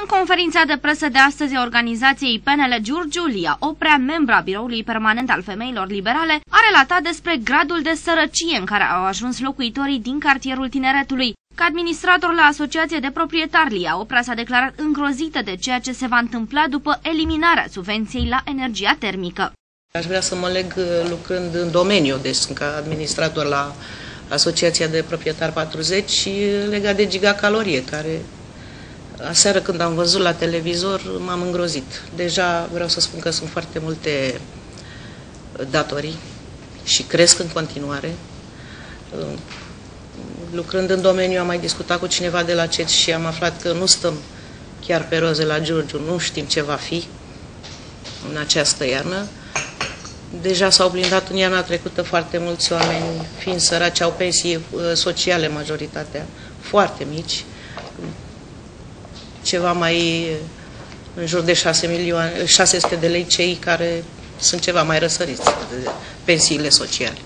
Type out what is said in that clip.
În conferința de presă de astăzi a organizației PNL Giurgiu, Lia Oprea, membra biroului permanent al femeilor liberale, a relatat despre gradul de sărăcie în care au ajuns locuitorii din cartierul Tineretului. Ca administrator la Asociație de Proprietari, Lia Oprea s-a declarat îngrozită de ceea ce se va întâmpla după eliminarea subvenției la energia termică. Aș vrea să mă leg uh, lucrând în domeniu, deci sunt ca administrator la Asociația de Proprietari 40 și legat de gigacalorie, care Aseară când am văzut la televizor m-am îngrozit. Deja vreau să spun că sunt foarte multe datorii și cresc în continuare. Lucrând în domeniu am mai discutat cu cineva de la CET și am aflat că nu stăm chiar pe roze la Giurgiu, nu știm ce va fi în această iarnă. Deja s-au blindat în iarna trecută foarte mulți oameni, fiind săraci, au pensii uh, sociale majoritatea, foarte mici, ceva mai în jur de 6 milioane, 600 de lei cei care sunt ceva mai răsăriți de pensiile sociale.